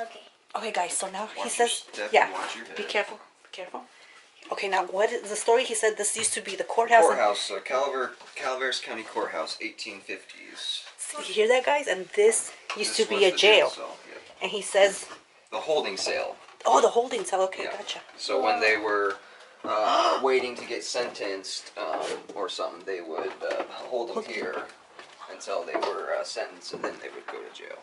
Okay. Okay, guys. So now he Watch your says, step yeah, watch your be careful, be careful. Okay, now what is the story? He said this used to be the courthouse. Courthouse, uh, Calaver, Calaveras County Courthouse, 1850s. So You hear that, guys? And this used This to be a the jail. cell, yep. And he says, The holding cell. oh, the holding cell. Okay, Yeah. gotcha. So when they were uh, waiting to get sentenced um, or something, they would uh, hold them here until they were uh, sentenced, and then they would go to jail.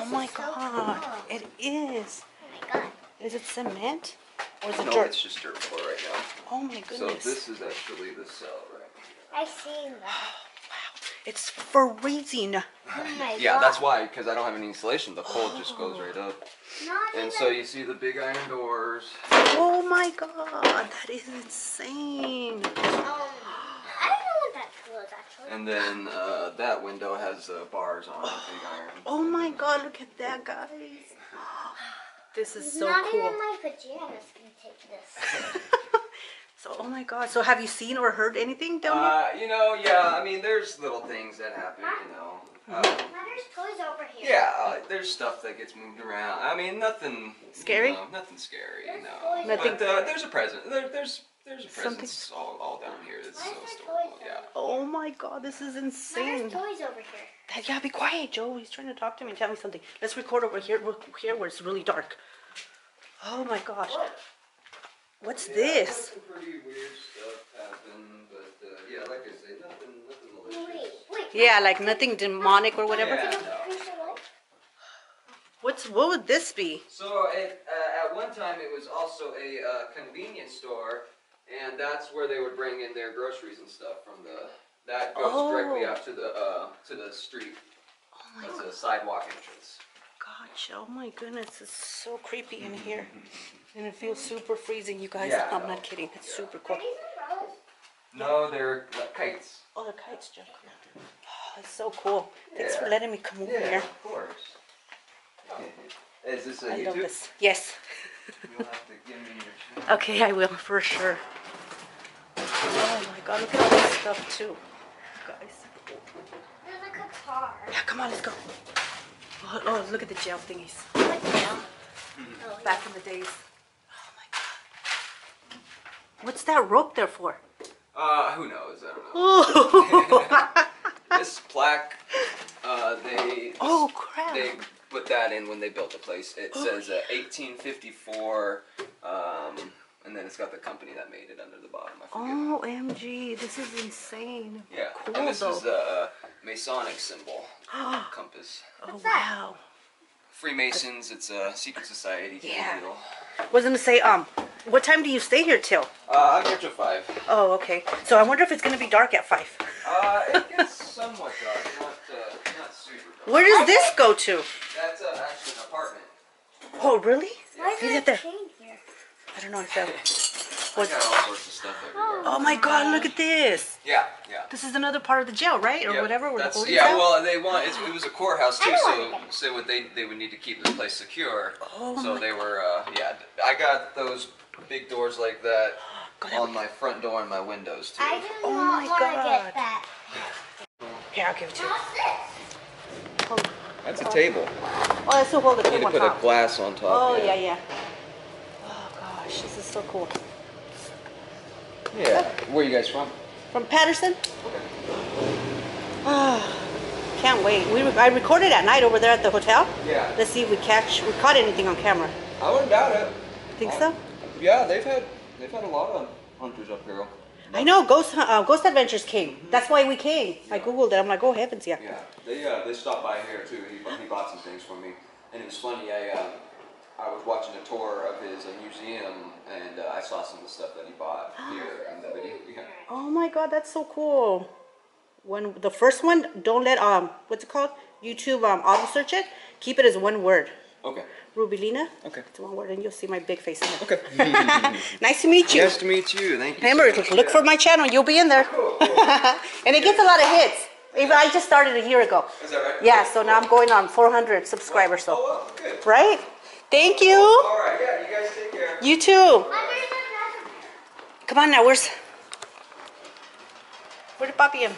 Oh my so god, cool. it is. Oh my god. Is it cement or is it No, dirt? it's just dirt floor right now. Oh my goodness. So this is actually the cell right I seen that. Wow, it's freezing. Oh my Yeah, god. that's why, because I don't have any insulation. The cold just goes right up. Not And even. so you see the big iron doors. Oh my god, that is insane. Um, I don't know was actually. And then uh, that window has uh, bars on it, big iron. Oh my god, look at that, guys. This is so Not cool. even my pajamas can take this. So, oh my god. So, have you seen or heard anything down here? Uh, you know, yeah, I mean, there's little things that happen, you know. Uh, now there's toys over here. yeah, uh, there's stuff that gets moved around. I mean, nothing Scary? You know, nothing scary, There's no. Nothing- But uh, there's a present. There, there's there's a Something- presence all, all down here. That's Why so is there historical. toys Yeah. Oh my god, this is insane. there's toys over here. That- Yeah, be quiet, Joe. He's trying to talk to me and tell me something. Let's record over here, here where it's really dark. Oh my gosh. What's this? Pretty weird stuff happened, but uh, yeah, like I say, nothing, nothing Wait, malicious. wait. Yeah, like nothing demonic or whatever. Yeah. Can you increase the light? What's what would this be? So it, uh, at one time it was also a uh, convenience store, and that's where they would bring in their groceries and stuff from the. That goes directly Oh. out to the uh, to the street. Oh my That's a sidewalk entrance. gosh, oh my goodness, it's so creepy in here. And it feels super freezing, you guys. Yeah, I'm no. not kidding. It's Yeah. super cold. No, they're uh, kites. Oh, the kites, Joe. Oh, it's so cool. Thanks for Yeah. letting me come over Yeah, here. of course. Is this a I YouTube? love this. Yes. You'll have to give me your. Okay, I will for sure. Oh my god, look at all this stuff too, guys. There's a guitar. Yeah, come on, let's go. Oh, oh, look at the jail thingies. What the hell? Oh, Back in the days. Oh my god. What's that rope there for? Uh, who knows? I don't know. Oh, this plaque, uh, they oh crap. they put that in when they built the place. It says uh, 1854, um, and then it's got the company that made it under the bottom. Oh, MG, this is insane. yeah, Cool and this though. is the uh, Masonic symbol, compass. oh that? wow. Freemasons. It's a secret society. Yeah. deal. Was gonna say, um, what time do you stay here till? Uh, I'm here till five. Oh, okay. So I wonder if it's gonna be dark at five. Uh, it gets somewhat dark, not uh, not super dark. Where does this go to? That's uh, actually an apartment. Oh, really? Why Is is it there there? A chain here? I don't know if that. I What's, got all sorts of stuff oh my God! Look at this. Yeah, yeah. This is another part of the jail, right, or Yeah, whatever. Where the that's- holding yeah, cell? well, they want it's, it was a courthouse too, so so would they they would need to keep the place secure. Oh so my they were uh, yeah. I got those big doors like that God, on my front door and my windows too. I do Oh my God. get that. Here, I'll give it to you. What's this? Hold- That's a table. Oh, that's to hold the You need to on put a glass on top. Oh yeah, yeah. Oh so cool. Yeah. Where are you guys from? From Patterson. Ah, can't wait. We re- I recorded at night over there at the hotel. Yeah. Let's see if we catch we caught anything on camera. I wouldn't doubt it. Think so? Yeah, they've had they've had a lot of hunters up here. I know Ghost uh, Ghost Adventures came. That's why we came. I googled it. I'm like, oh heavens, yeah. Yeah, they uh, they stopped by here too. He, he bought some things for me, and it was funny. I uh, I was watching a tour of his uh, museum, and uh, I saw some of the stuff that he bought here in the video. Yeah. Oh my god, that's so cool. When the first one, don't let um what's it called? YouTube um auto search it. Keep it as one word. Okay. Rubylena. Okay. It's one word, and you'll see my big face in. Okay. Nice to meet you. nice to meet you. Thank you. Remember, so look for my channel. You'll be in there. and it gets a lot of hits. Even I just started a year ago. Is that right? Yeah, so now I'm going on 400 subscribers. So, Oh, well, good. right? Thank you. All right. Yeah. You guys take care. You too. Under the bathroom. Come on now. Where's where did Papi in?